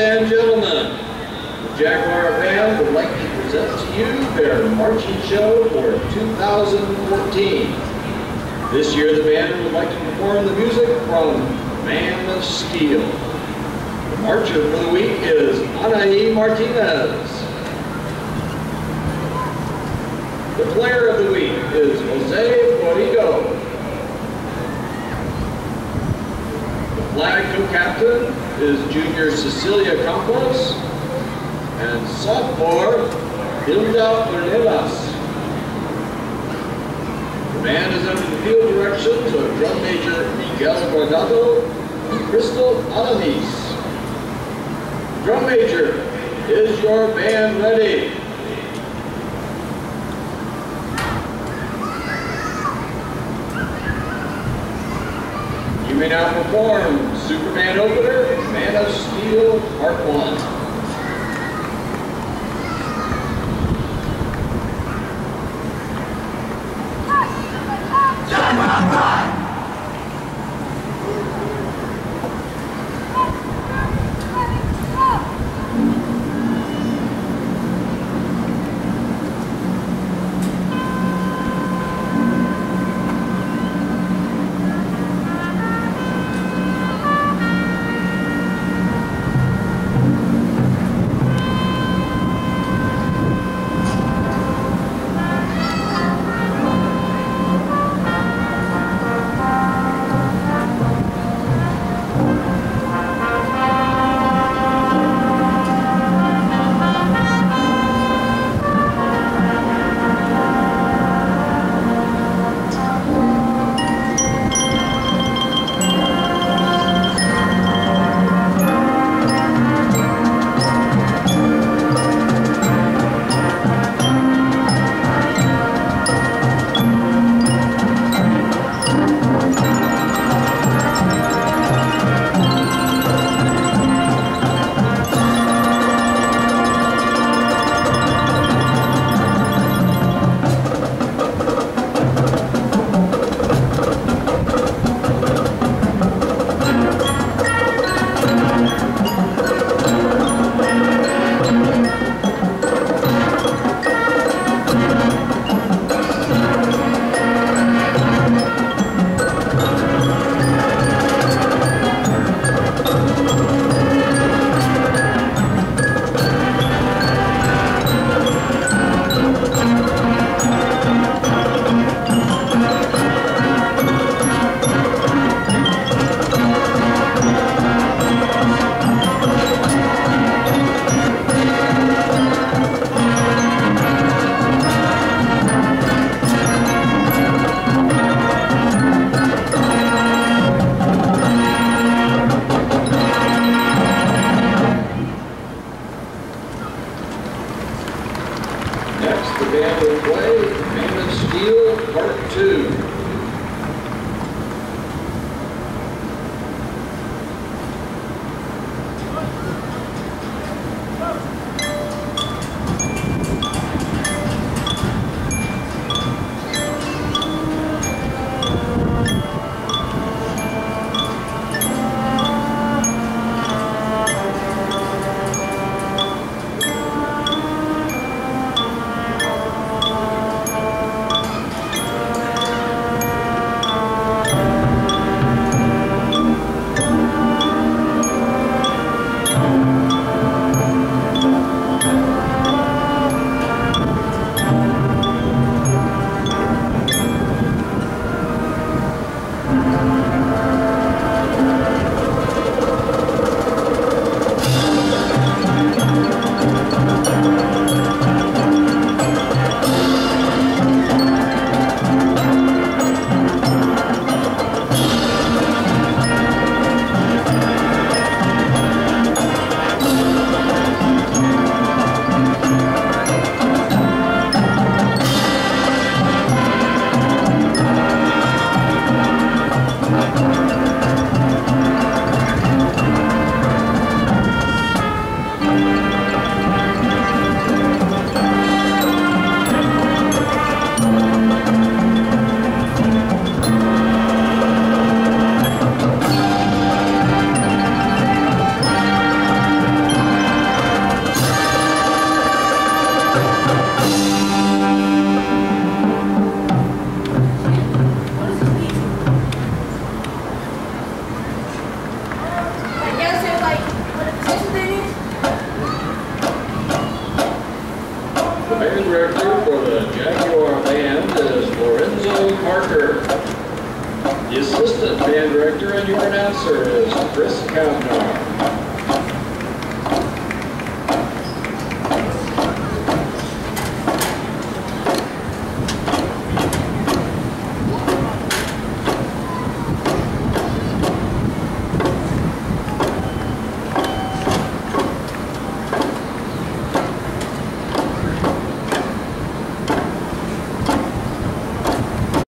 And gentlemen, the Jaguar Band would like to present to you their marching show for 2014. This year the band would like to perform the music from Man of Steel. The marcher for the week is Anahi Martinez. The player of the week is Jose Borrigo. The flag co-captain is junior Cecilia Campos and sophomore Hilda Ornelas. The band is under the field directions of drum major Miguel Guardado and Crystal Alanis. Drum major, is your band ready? May now perform Superman Opener, Man of Steel, Part 1. Bandit Way, Man of Steel, Part 2. director for the Jaguar Band is uh, Lorenzo Parker. The assistant band director and your announcer is Chris Cavnar.